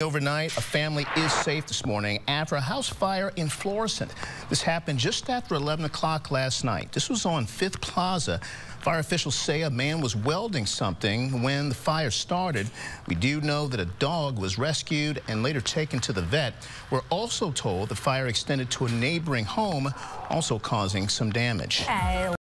Overnight, a family is safe this morning after a house fire in Florissant. This happened just after 11 o'clock last night. This was on Fifth Plaza. Fire officials say a man was welding something when the fire started. We do know that a dog was rescued and later taken to the vet. We're also told the fire extended to a neighboring home, also causing some damage.